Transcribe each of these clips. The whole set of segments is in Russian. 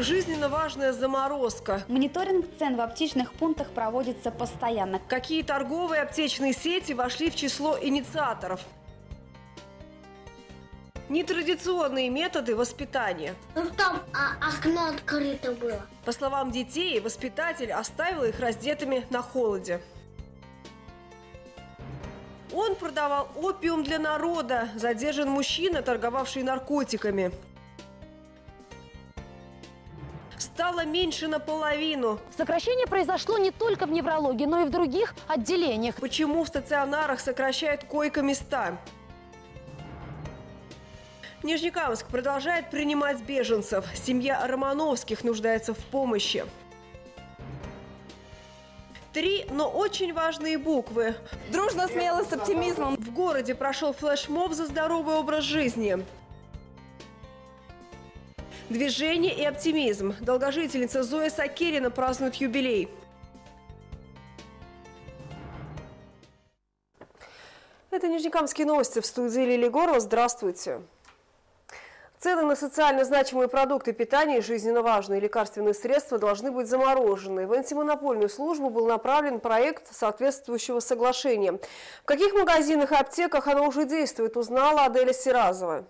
Жизненно важная заморозка. Мониторинг цен в аптечных пунктах проводится постоянно. Какие торговые аптечные сети вошли в число инициаторов? Нетрадиционные методы воспитания. Ну там а, окно открыто было. По словам детей, воспитатель оставил их раздетыми на холоде. Он продавал опиум для народа. Задержан мужчина, торговавший наркотиками. Стало меньше наполовину. Сокращение произошло не только в неврологии, но и в других отделениях. Почему в стационарах сокращают койко-места? Нижнекамск продолжает принимать беженцев. Семья Романовских нуждается в помощи. Три, но очень важные буквы. Дружно, смело, с оптимизмом. В городе прошел флешмоб за здоровый образ жизни. Движение и оптимизм. Долгожительница Зоя Сакерина празднует юбилей. Это Нижнекамские новости в студии Лили Горова. Здравствуйте. Цены на социально значимые продукты питания и жизненно важные лекарственные средства должны быть заморожены. В антимонопольную службу был направлен проект соответствующего соглашения. В каких магазинах и аптеках оно уже действует, узнала Аделя Сиразова.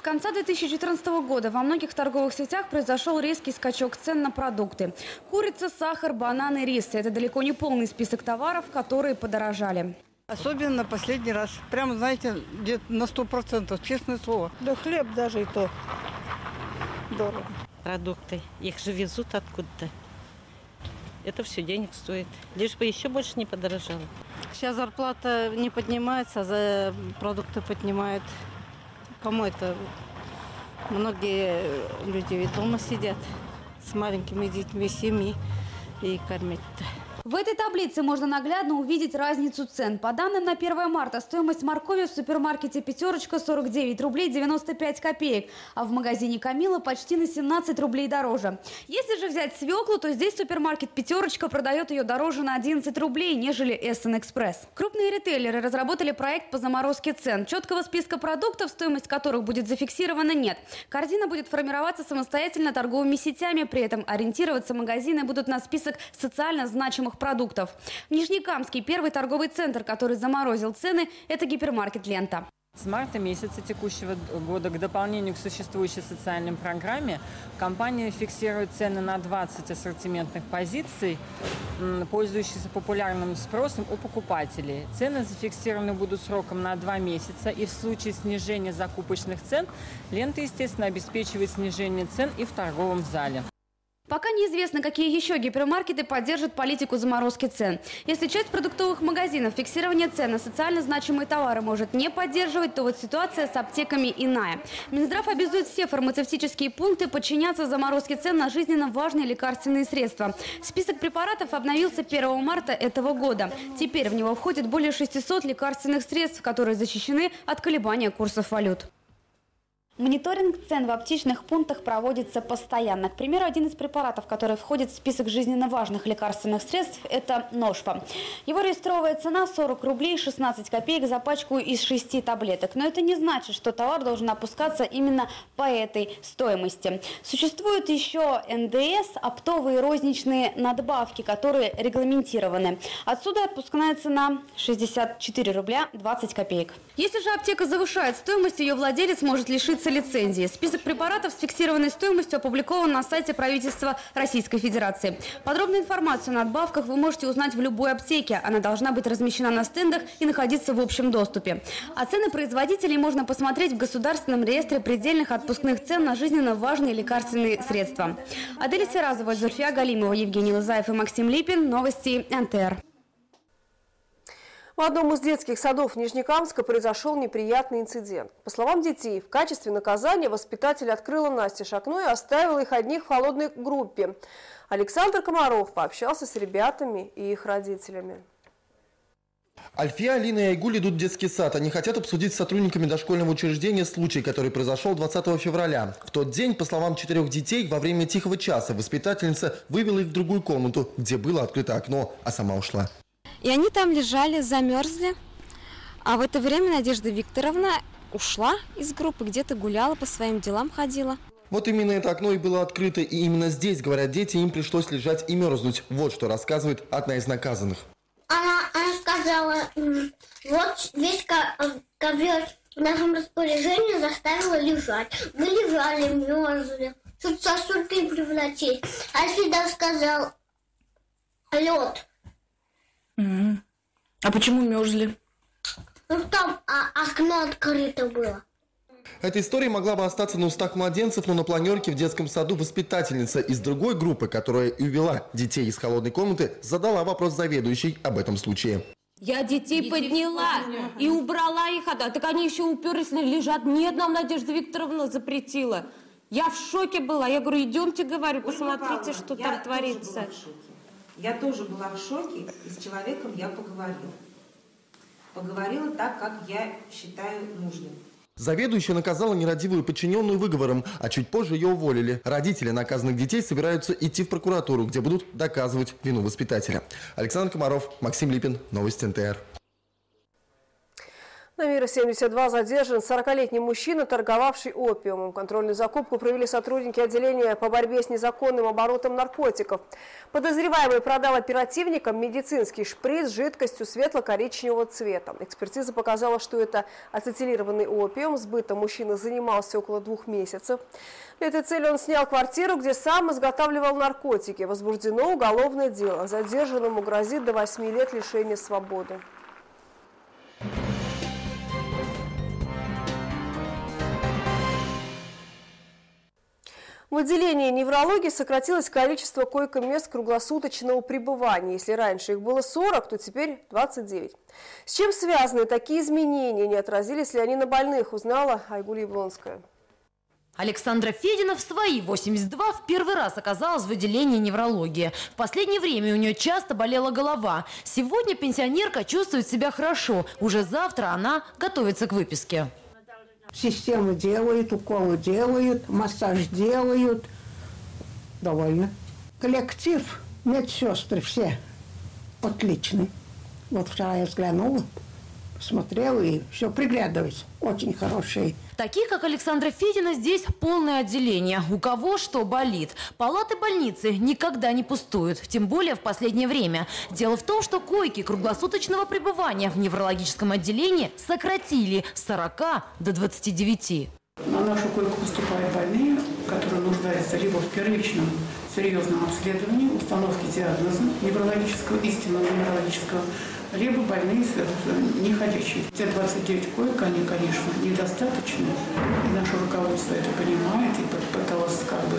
С конца 2014 года во многих торговых сетях произошел резкий скачок цен на продукты. Курица, сахар, бананы, рис – это далеко не полный список товаров, которые подорожали. Особенно последний раз. Прямо, знаете, где-то на сто процентов, честное слово. Да хлеб даже и то дорого. Продукты. Их же везут откуда-то. Это все денег стоит. Лишь бы еще больше не подорожало. Сейчас зарплата не поднимается, а за продукты поднимают. Кому это? Многие люди ведь дома сидят с маленькими детьми, семьи и кормить-то. В этой таблице можно наглядно увидеть разницу цен. По данным на 1 марта, стоимость моркови в супермаркете «Пятерочка» 49 рублей 95 копеек, а в магазине «Камила» почти на 17 рублей дороже. Если же взять свеклу, то здесь супермаркет «Пятерочка» продает ее дороже на 11 рублей, нежели «Эссен Экспресс». Крупные ритейлеры разработали проект по заморозке цен. Четкого списка продуктов, стоимость которых будет зафиксирована, нет. Корзина будет формироваться самостоятельно торговыми сетями, при этом ориентироваться магазины будут на список социально значимых самых продуктов. В Нижнекамске первый торговый центр, который заморозил цены, это гипермаркет «Лента». С марта месяца текущего года к дополнению к существующей социальной программе компания фиксирует цены на 20 ассортиментных позиций, пользующихся популярным спросом у покупателей. Цены зафиксированы будут сроком на 2 месяца, и в случае снижения закупочных цен лента, естественно, обеспечивает снижение цен и в торговом зале. Пока неизвестно, какие еще гипермаркеты поддержат политику заморозки цен. Если часть продуктовых магазинов фиксирование цен на социально значимые товары может не поддерживать, то вот ситуация с аптеками иная. Минздрав обязует все фармацевтические пункты подчиняться заморозке цен на жизненно важные лекарственные средства. Список препаратов обновился 1 марта этого года. Теперь в него входит более 600 лекарственных средств, которые защищены от колебания курсов валют. Мониторинг цен в аптечных пунктах проводится постоянно. К примеру, один из препаратов, который входит в список жизненно важных лекарственных средств, это ножпа. Его реестровая цена 40 рублей 16 копеек за пачку из 6 таблеток. Но это не значит, что товар должен опускаться именно по этой стоимости. Существуют еще НДС, оптовые розничные надбавки, которые регламентированы. Отсюда отпускная цена 64 рубля 20 копеек. Если же аптека завышает стоимость, ее владелец может лишиться лицензии. Список препаратов с фиксированной стоимостью опубликован на сайте правительства Российской Федерации. Подробную информацию о надбавках вы можете узнать в любой аптеке. Она должна быть размещена на стендах и находиться в общем доступе. А цены производителей можно посмотреть в Государственном реестре предельных отпускных цен на жизненно важные лекарственные средства. Аделя Сиразова, Зульфия Галимова, Евгений Лызаев и Максим Липин. Новости НТР. В одном из детских садов Нижнекамска произошел неприятный инцидент. По словам детей, в качестве наказания воспитатель открыла Насте окно и оставил их одних в холодной группе. Александр Комаров пообщался с ребятами и их родителями. Альфия, Алина и Айгуль идут в детский сад. Они хотят обсудить с сотрудниками дошкольного учреждения случай, который произошел 20 февраля. В тот день, по словам четырех детей, во время тихого часа воспитательница вывела их в другую комнату, где было открыто окно, а сама ушла. И они там лежали, замерзли. А в это время Надежда Викторовна ушла из группы, где-то гуляла, по своим делам ходила. Вот именно это окно и было открыто, и именно здесь, говорят дети, им пришлось лежать и мерзнуть. Вот что рассказывает одна из наказанных. Она, она сказала, вот весь э, ковер в нашем распоряжении заставила лежать. Мы лежали, мерзли. Тут сосульки превратить. А Фида сказал, лед. А почему мерзли? Ну там а, окно открыто было. Эта история могла бы остаться на устах младенцев, но на планерке в детском саду воспитательница из другой группы, которая и увела детей из холодной комнаты, задала вопрос заведующей об этом случае. Я детей, подняла и убрала их оттуда. Так они еще уперлись, лежат. Нет, нам Надежда Викторовна запретила. Я в шоке была. Я говорю, идемте, говорю, посмотрите, что там творится. Я тоже была в шоке, и с человеком я поговорила. Поговорила так, как я считаю нужным. Заведующая наказала нерадивую подчиненную выговором, а чуть позже ее уволили. Родители наказанных детей собираются идти в прокуратуру, где будут доказывать вину воспитателя. Александр Комаров, Максим Липин, Новости НТР. На Мира-72 задержан 40-летний мужчина, торговавший опиумом. Контрольную закупку провели сотрудники отделения по борьбе с незаконным оборотом наркотиков. Подозреваемый продал оперативникам медицинский шприц с жидкостью светло-коричневого цвета. Экспертиза показала, что это ацетилированный опиум. Сбытом мужчина занимался около двух месяцев. Для этой цели он снял квартиру, где сам изготавливал наркотики. Возбуждено уголовное дело. Задержанному грозит до 8 лет лишения свободы. В отделении неврологии сократилось количество койко-мест круглосуточного пребывания. Если раньше их было 40, то теперь 29. С чем связаны такие изменения? Не отразились ли они на больных, узнала Айгуль Яблонская. Александра Федина в свои 82 в первый раз оказалась в отделении неврологии. В последнее время у нее часто болела голова. Сегодня пенсионерка чувствует себя хорошо. Уже завтра она готовится к выписке. Систему делают, уколы делают, массаж делают. Довольно. Коллектив, медсестры все отличный. Вот вчера я взглянула, посмотрела и все, приглядываюсь. Очень хорошие. Таких, как Александра Федина, здесь полное отделение. У кого что болит. Палаты больницы никогда не пустуют, тем более в последнее время. Дело в том, что койки круглосуточного пребывания в неврологическом отделении сократили с 40 до 29. На нашу койку поступают больные, которые нуждаются либо в первичном серьезном обследовании, установке диагноза неврологического, истинного неврологического, либо больные неходячие. Те 29 коек, они, конечно, недостаточны. И наше руководство это понимает и пыталось как бы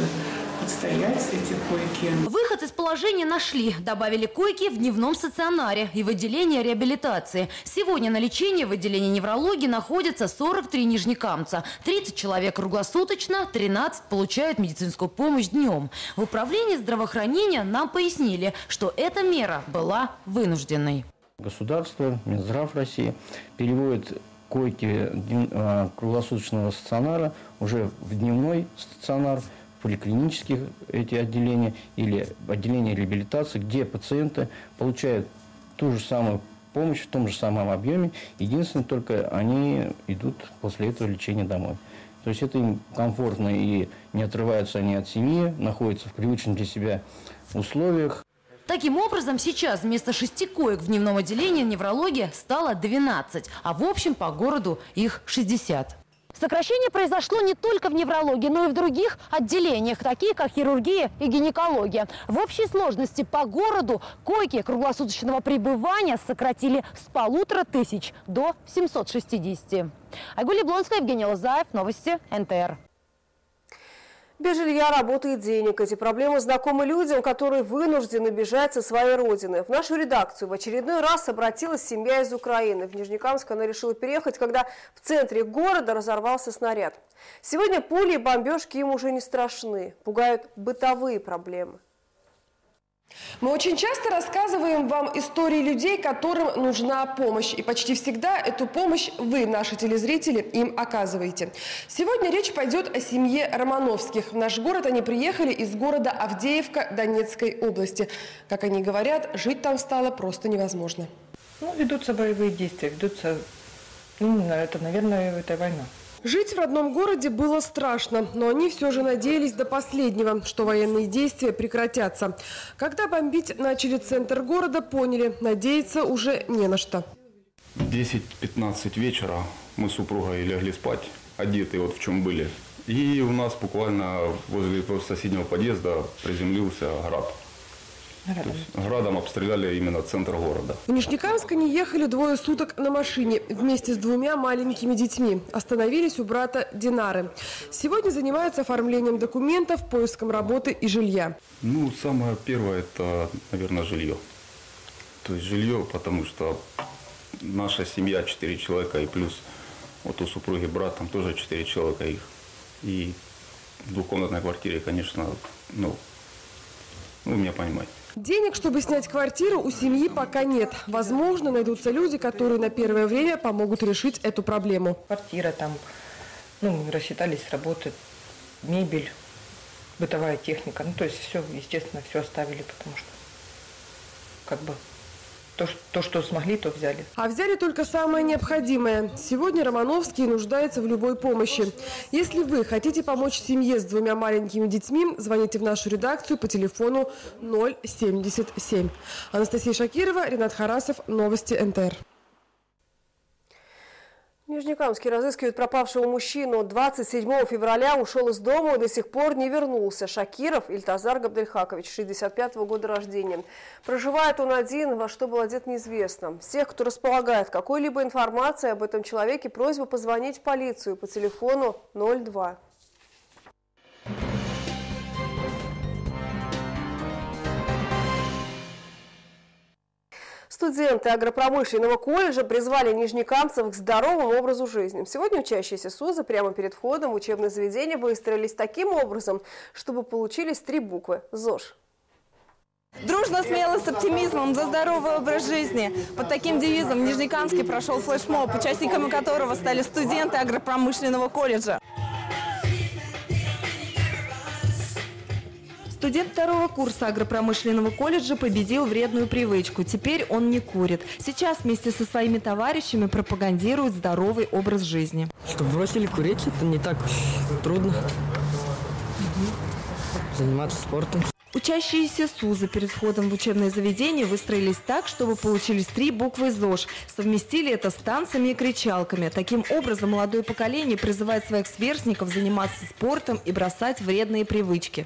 отстоять эти койки. Выход из положения нашли. Добавили койки в дневном стационаре и в отделении реабилитации. Сегодня на лечении в отделении неврологии находится 43 нижнекамца. 30 человек круглосуточно, 13 получают медицинскую помощь днем. В управлении здравоохранения нам пояснили, что эта мера была вынужденной. Государство, Минздрав России переводит койки э, круглосуточного стационара уже в дневной стационар, поликлинических эти отделения или отделения реабилитации, где пациенты получают ту же самую помощь в том же самом объеме. Единственное, только они идут после этого лечения домой. То есть это им комфортно и не отрываются они от семьи, находятся в привычных для себя условиях. Таким образом, сейчас вместо шести коек в дневном отделении неврологии стало 12, а в общем по городу их 60. Сокращение произошло не только в неврологии, но и в других отделениях, таких как хирургия и гинекология. В общей сложности по городу койки круглосуточного пребывания сократили с полутора тысяч до 760. Айгуль Блонская, Евгений Лозаев, Новости НТР. Без жилья, работы и денег. Эти проблемы знакомы людям, которые вынуждены бежать со своей родины. В нашу редакцию в очередной раз обратилась семья из Украины. В Нижнекамск она решила переехать, когда в центре города разорвался снаряд. Сегодня пули и бомбежки им уже не страшны. Пугают бытовые проблемы. Мы очень часто рассказываем вам истории людей, которым нужна помощь. И почти всегда эту помощь вы, наши телезрители, им оказываете. Сегодня речь пойдет о семье Романовских. В наш город они приехали из города Авдеевка Донецкой области. Как они говорят, жить там стало просто невозможно. Ну, ведутся боевые действия, ведутся, ну, это, наверное, это война. Жить в родном городе было страшно, но они все же надеялись до последнего, что военные действия прекратятся. Когда бомбить начали центр города, поняли, надеяться уже не на что. 10-15 вечера мы с супругой легли спать, одетые вот в чем были. И у нас буквально возле соседнего подъезда приземлился град. Градом. градом обстреляли именно центр города. В Нижнекамск они ехали двое суток на машине вместе с двумя маленькими детьми. Остановились у брата Динары. Сегодня занимаются оформлением документов, поиском работы и жилья. Ну, самое первое – это, наверное, жилье. То есть жилье, потому что наша семья четыре человека и плюс вот у супруги брат там тоже четыре человека их. И в двухкомнатной квартире, конечно, ну, вы меня понимаете. Денег, чтобы снять квартиру, у семьи пока нет. Возможно, найдутся люди, которые на первое время помогут решить эту проблему. Квартира там, ну, рассчитались, работает, мебель, бытовая техника. Ну, то есть все, естественно, все оставили, потому что как бы то, то, что смогли, то взяли. А взяли только самое необходимое. Сегодня Романовский нуждается в любой помощи. Если вы хотите помочь семье с двумя маленькими детьми, звоните в нашу редакцию по телефону 077. Анастасия Шакирова, Ренат Харасов, Новости НТР. Нижнекамске разыскивают пропавшего мужчину. 27 февраля ушел из дома и до сих пор не вернулся. Шакиров Ильтазар Габдельхакович, 65 -го года рождения. Проживает он один, во что был одет неизвестно. Всех, кто располагает какой-либо информацией об этом человеке, просьба позвонить в полицию по телефону 02. Студенты агропромышленного колледжа призвали нижнекамцев к здоровому образу жизни. Сегодня учащиеся СУЗа прямо перед входом в учебное заведение выстроились таким образом, чтобы получились три буквы ЗОЖ. Дружно, смело, с оптимизмом, за здоровый образ жизни. Под таким девизом в Нижнекамске прошел флешмоб, участниками которого стали студенты агропромышленного колледжа. Студент второго курса агропромышленного колледжа победил вредную привычку. Теперь он не курит. Сейчас вместе со своими товарищами пропагандирует здоровый образ жизни. Чтобы бросили курить, это не так трудно. Заниматься спортом. Учащиеся СУЗа перед входом в учебное заведение выстроились так, чтобы получились три буквы ЗОЖ. Совместили это с танцами и кричалками. Таким образом, молодое поколение призывает своих сверстников заниматься спортом и бросать вредные привычки.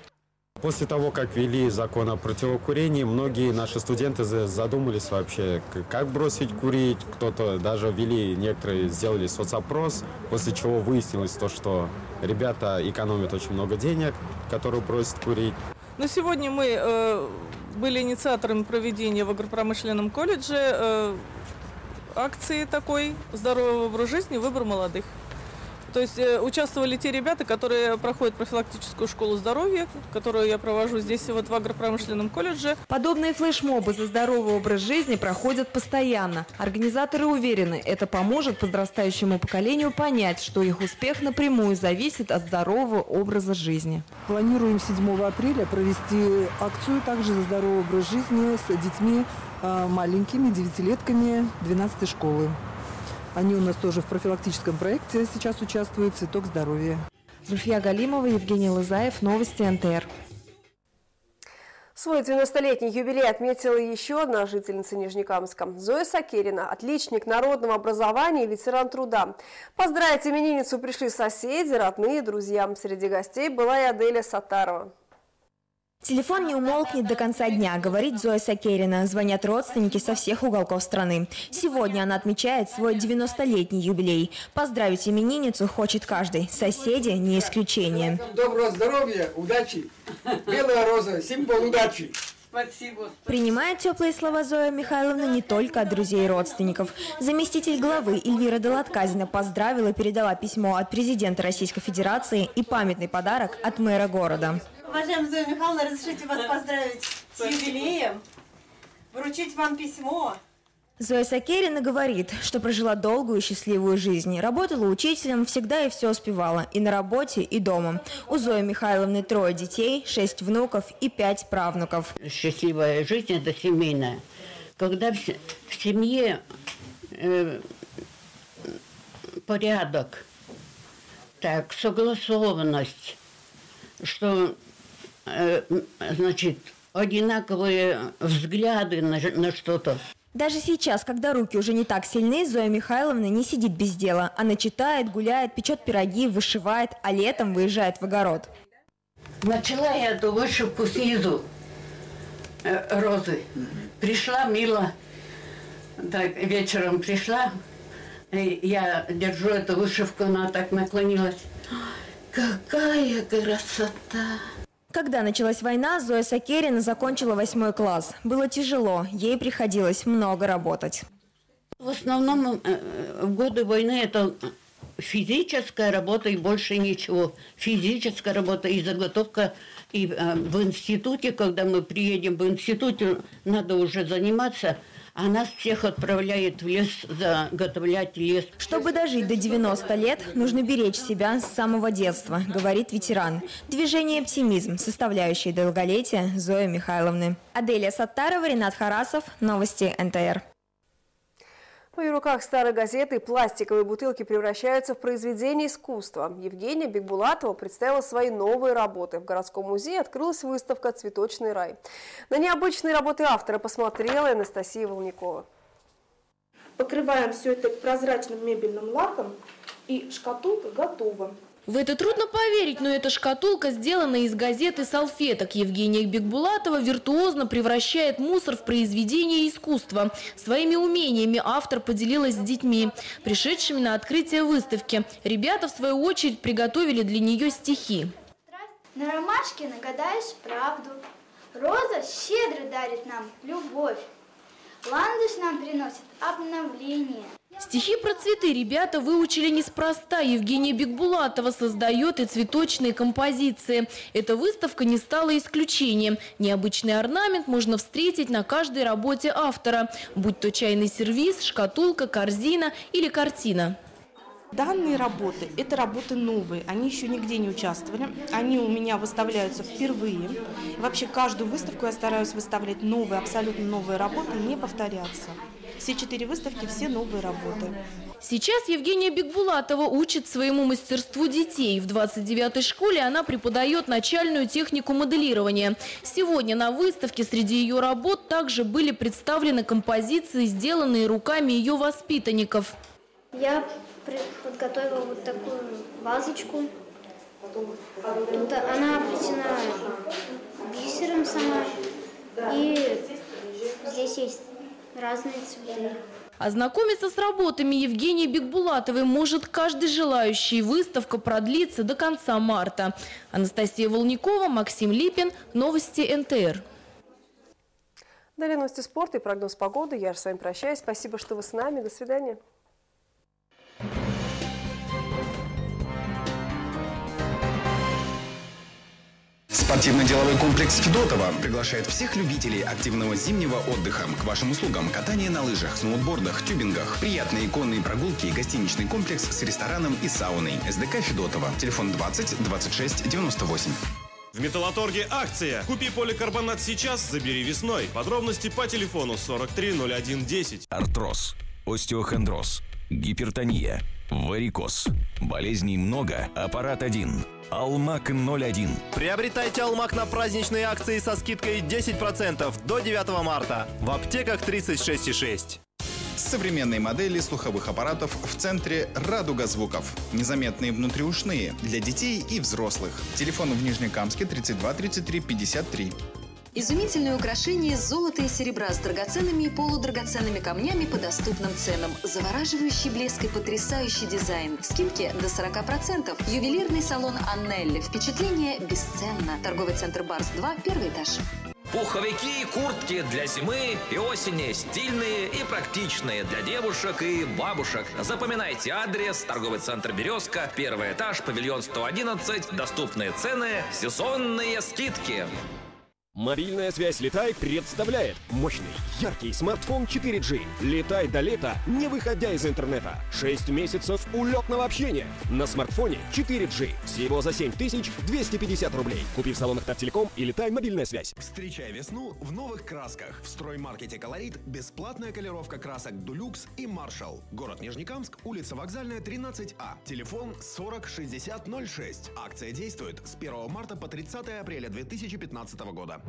После того, как ввели закон о противокурении, многие наши студенты задумались вообще, как бросить курить. Кто-то даже ввели, некоторые сделали соцопрос, после чего выяснилось то, что ребята экономят очень много денег, которые бросят курить. Но сегодня мы э, были инициаторами проведения в агропромышленном колледже э, акции такой «Здоровый образ жизни. Выбор молодых». То есть э, участвовали те ребята, которые проходят профилактическую школу здоровья, которую я провожу здесь вот в агропромышленном колледже. Подобные флешмобы за здоровый образ жизни проходят постоянно. Организаторы уверены, это поможет подрастающему поколению понять, что их успех напрямую зависит от здорового образа жизни. Планируем 7 апреля провести акцию также за здоровый образ жизни с детьми э, маленькими, девятилетками 12 школы. Они у нас тоже в профилактическом проекте сейчас участвуют «Цветок здоровья». Зульфия Галимова, Евгений Лызаев, Новости НТР. Свой 90-летний юбилей отметила еще одна жительница Нижнекамска. Зоя Сакерина, отличник народного образования и ветеран труда. Поздравить именинницу пришли соседи, родные, друзья. Среди гостей была и Аделя Сатарова. Телефон не умолкнет до конца дня, говорит Зоя Сакерина. Звонят родственники со всех уголков страны. Сегодня она отмечает свой 90-летний юбилей. Поздравить именинницу хочет каждый. Соседи не исключение. Доброго здоровья, удачи. Белая роза, символ удачи. Спасибо. Принимает теплые слова Зоя Михайловна не только от друзей и родственников. Заместитель главы Эльвира Долатказина поздравила и передала письмо от президента Российской Федерации и памятный подарок от мэра города. Уважаемая Зоя Михайловна, разрешите вас поздравить с юбилеем, вручить вам письмо. Зоя Сакерина говорит, что прожила долгую и счастливую жизнь. Работала учителем, всегда и все успевала. И на работе, и дома. У Зои Михайловны трое детей, шесть внуков и пять правнуков. Счастливая жизнь – это семейная. Когда в, семье э, порядок, Так, согласованность, что, э, значит, одинаковые взгляды на, на что-то. Даже сейчас, когда руки уже не так сильны, Зоя Михайловна не сидит без дела. Она читает, гуляет, печет пироги, вышивает, а летом выезжает в огород. Начала я эту вышивку снизу э, розы. Пришла Мила, так, вечером пришла, я держу эту вышивку, она так наклонилась. Какая красота! Когда началась война, Зоя Сакерина закончила восьмой класс. Было тяжело, ей приходилось много работать. В основном э, в годы войны это физическая работа и больше ничего. Физическая работа и заготовка. И э, в институте, когда мы приедем в институте, надо уже заниматься – а нас всех отправляет в лес заготовлять лес. Чтобы дожить до 90 лет, нужно беречь себя с самого детства, говорит ветеран. Движение «Оптимизм», составляющее долголетие Зои Михайловны. Аделия Саттарова, Ренат Харасов. Новости НТР. В моих руках старые газеты пластиковые бутылки превращаются в произведение искусства. Евгения Бекбулатова представила свои новые работы. В городском музее открылась выставка «Цветочный рай». На необычные работы автора посмотрела Анастасия Волникова. Покрываем все это прозрачным мебельным лаком, и шкатулка готова. В это трудно поверить, но эта шкатулка сделана из газет и салфеток. Евгения Бекбулатова виртуозно превращает мусор в произведение искусства. Своими умениями автор поделилась с детьми, пришедшими на открытие выставки. Ребята, в свою очередь, приготовили для нее стихи. На ромашке нагадаешь правду. Роза щедро дарит нам любовь. Ландыш нам приносит обновление. Стихи про цветы ребята выучили неспроста. Евгения Бекбулатова создает и цветочные композиции. Эта выставка не стала исключением. Необычный орнамент можно встретить на каждой работе автора, будь то чайный сервиз, шкатулка, корзина или картина. Данные работы – это работы новые, они еще нигде не участвовали, они у меня выставляются впервые. Вообще каждую выставку я стараюсь выставлять новые, абсолютно новые работы, не повторяться. Все четыре выставки, все новые работы. Сейчас Евгения Бекбулатова учит своему мастерству детей. В 29-й школе она преподает начальную технику моделирования. Сегодня на выставке среди ее работ также были представлены композиции, сделанные руками ее воспитанников. Я подготовила вот такую вазочку. Тут она оплетена бисером сама. И здесь есть разные цветы. Ознакомиться с работами Евгении Бекбулатовой может каждый желающий. Выставка продлится до конца марта. Анастасия Волникова, Максим Липин. Новости НТР. Далее новости спорта и прогноз погоды. Я же с вами прощаюсь. Спасибо, что вы с нами. До свидания. Спортивно-деловой комплекс Федотова приглашает всех любителей активного зимнего отдыха к вашим услугам катание на лыжах, сноубордах, тюбингах, приятные конные прогулки и гостиничный комплекс с рестораном и сауной. СДК Федотова. Телефон 20 26 98. В Металлоторге акция. Купи поликарбонат сейчас, забери весной. Подробности по телефону 430110. Артроз, остеохондроз, гипертония, варикоз. Болезней много, аппарат один. Алмак 01. Приобретайте Алмак на праздничные акции со скидкой 10% до 9 марта в аптеках 36,6. Современные модели слуховых аппаратов в центре «Радуга звуков». Незаметные внутриушные для детей и взрослых. Телефон в Нижнекамске 32 33 53. Изумительные украшения из золота и серебра с драгоценными и полудрагоценными камнями по доступным ценам. Завораживающий блеск и потрясающий дизайн. Скидки до 40%. Ювелирный салон Аннелли. Впечатление бесценно. Торговый центр Барс-2, первый этаж. Пуховики и куртки для зимы и осени. Стильные и практичные для девушек и бабушек. Запоминайте адрес. Торговый центр «Березка», первый этаж, павильон 111. Доступные цены, сезонные скидки. Мобильная связь «Летай» представляет мощный, яркий смартфон 4G. Летай до лета, не выходя из интернета. 6 месяцев улетного общения. На смартфоне 4G. Всего за 7250 рублей. Купи в салонах Тавтелеком и «Летай» мобильная связь. Встречай весну в новых красках. В строймаркете «Колорит» бесплатная колеровка красок «Дулюкс» и «Маршал». Город Нижнекамск, улица Вокзальная, 13А. Телефон 40 60 06. Акция действует с 1 марта по 30 апреля 2015 года.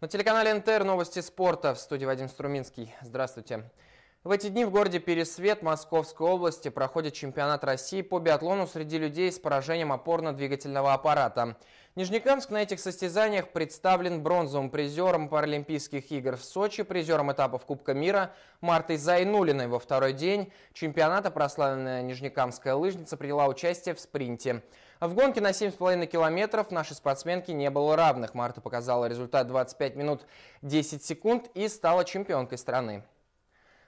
На телеканале НТР новости спорта в студии Вадим Струминский. Здравствуйте. В эти дни в городе Пересвет Московской области проходит чемпионат России по биатлону среди людей с поражением опорно-двигательного аппарата. Нижнекамск на этих состязаниях представлен бронзовым призером Паралимпийских игр в Сочи, призером этапов Кубка мира Мартой Зайнулиной во второй день чемпионата прославленная нижнекамская лыжница приняла участие в спринте. В гонке на 7,5 километров нашей спортсменки не было равных. Марта показала результат 25 минут 10 секунд и стала чемпионкой страны.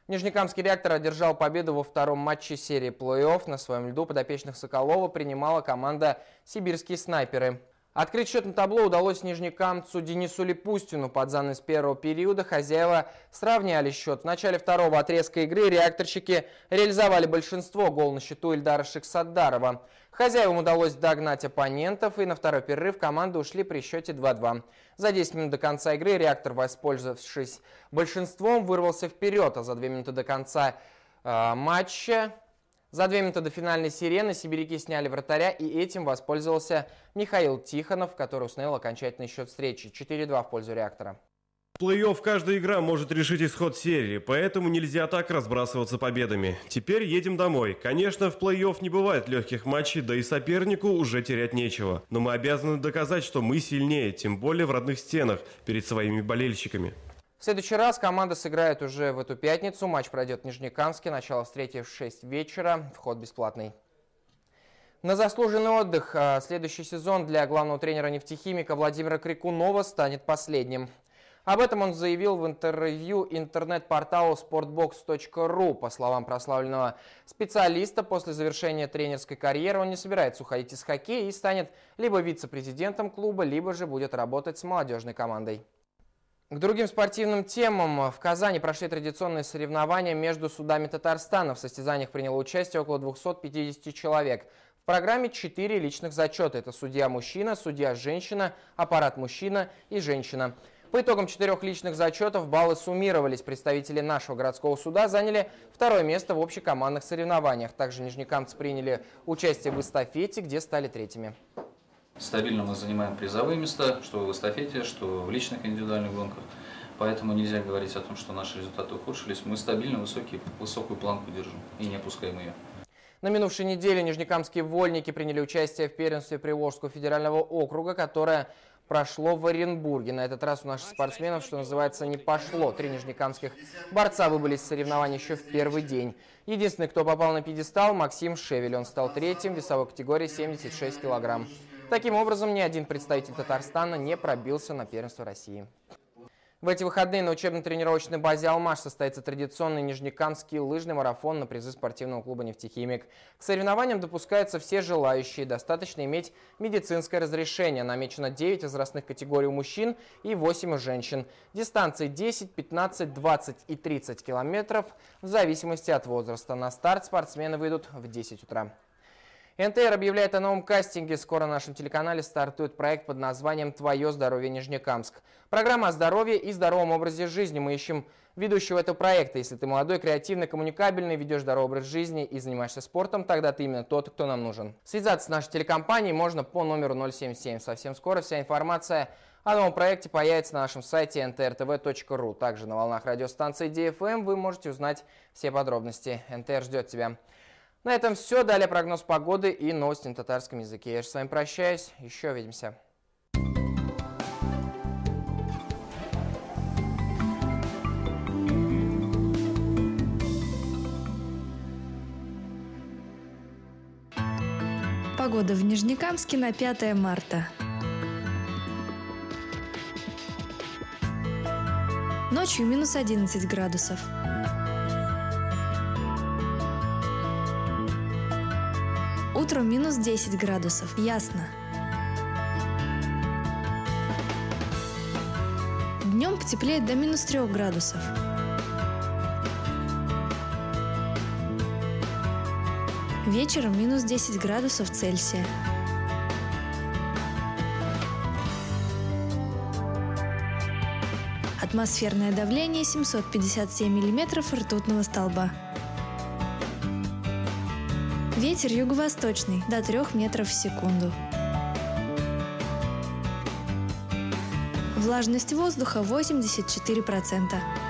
Нижнекамский реактор одержал победу во втором матче серии плей-офф. На своем льду подопечных Соколова принимала команда «Сибирские снайперы». Открыть счет на табло удалось нижнекамцу Денису Липустину. Под занавес первого периода хозяева сравняли счет. В начале второго отрезка игры реакторщики реализовали большинство. Гол на счету Ильдара Шиксаддарова. Хозяевам удалось догнать оппонентов, и на второй перерыв команды ушли при счете 2-2. За 10 минут до конца игры реактор, воспользовавшись большинством, вырвался вперед, а за 2 минуты до конца э, матча за две минуты до финальной сирены сибиряки сняли вратаря, и этим воспользовался Михаил Тихонов, который установил окончательный счет встречи 4-2 в пользу реактора. В плей-офф каждая игра может решить исход серии, поэтому нельзя так разбрасываться победами. Теперь едем домой. Конечно, в плей-офф не бывает легких матчей, да и сопернику уже терять нечего. Но мы обязаны доказать, что мы сильнее, тем более в родных стенах, перед своими болельщиками. В следующий раз команда сыграет уже в эту пятницу. Матч пройдет в Нижнекамске. Начало встречи в 6 вечера. Вход бесплатный. На заслуженный отдых а, следующий сезон для главного тренера нефтехимика Владимира Крикунова станет последним. Об этом он заявил в интервью интернет-порталу sportbox.ru. По словам прославленного специалиста, после завершения тренерской карьеры он не собирается уходить из хоккея и станет либо вице-президентом клуба, либо же будет работать с молодежной командой. К другим спортивным темам. В Казани прошли традиционные соревнования между судами Татарстана. В состязаниях приняло участие около 250 человек. В программе 4 личных зачета. Это судья-мужчина, судья-женщина, аппарат-мужчина и женщина. По итогам четырех личных зачетов баллы суммировались. Представители нашего городского суда заняли второе место в общекомандных соревнованиях. Также нижнекамцы приняли участие в эстафете, где стали третьими. Стабильно мы занимаем призовые места, что в эстафете, что в личных индивидуальных гонках. Поэтому нельзя говорить о том, что наши результаты ухудшились. Мы стабильно высокий, высокую планку держим и не опускаем ее. На минувшей неделе нижнекамские вольники приняли участие в первенстве Приволжского федерального округа, которое прошло в Оренбурге. На этот раз у наших спортсменов, что называется, не пошло. Три нижнекамских борца выбыли с соревнований еще в первый день. Единственный, кто попал на пьедестал, Максим Шевель. Он стал третьим в весовой категории 76 килограмм. Таким образом, ни один представитель Татарстана не пробился на первенство России. В эти выходные на учебно-тренировочной базе «Алмаш» состоится традиционный нижнекамский лыжный марафон на призы спортивного клуба «Нефтехимик». К соревнованиям допускаются все желающие. Достаточно иметь медицинское разрешение. Намечено 9 возрастных категорий у мужчин и 8 у женщин. Дистанции 10, 15, 20 и 30 километров в зависимости от возраста. На старт спортсмены выйдут в 10 утра. НТР объявляет о новом кастинге. Скоро на нашем телеканале стартует проект под названием «Твое здоровье Нижнекамск». Программа о здоровье и здоровом образе жизни. Мы ищем ведущего этого проекта. Если ты молодой, креативный, коммуникабельный, ведешь здоровый образ жизни и занимаешься спортом, тогда ты именно тот, кто нам нужен. Связаться с нашей телекомпанией можно по номеру 077. Совсем скоро вся информация о новом проекте появится на нашем сайте ntrtv.ru. Также на волнах радиостанции DFM вы можете узнать все подробности. НТР ждет тебя. На этом все. Далее прогноз погоды и новости на татарском языке. Я же с вами прощаюсь. Еще увидимся. Погода в Нижнекамске на 5 марта. Ночью минус 11 градусов. Утром минус 10 градусов. Ясно. Днем потеплеет до минус 3 градусов. Вечером минус 10 градусов Цельсия. Атмосферное давление 757 миллиметров ртутного столба. Ветер юго-восточный до 3 метров в секунду. Влажность воздуха 84%.